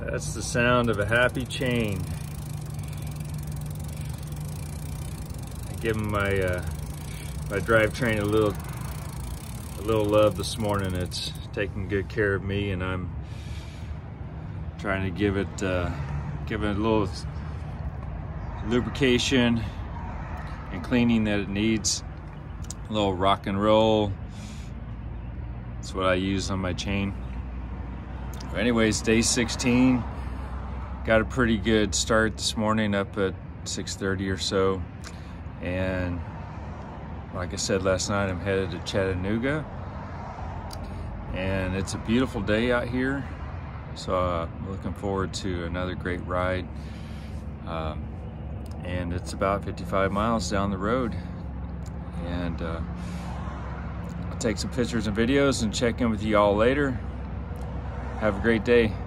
That's the sound of a happy chain. I give my uh, my drivetrain a little a little love this morning. It's taking good care of me, and I'm trying to give it uh, give it a little lubrication and cleaning that it needs. A little rock and roll. That's what I use on my chain. Anyways, day 16. Got a pretty good start this morning up at 6.30 or so. And like I said last night, I'm headed to Chattahoochee. And it's a beautiful day out here. So uh, I'm looking forward to another great ride. Um, and it's about 55 miles down the road. And uh, I'll take some pictures and videos and check in with you all later. Have a great day.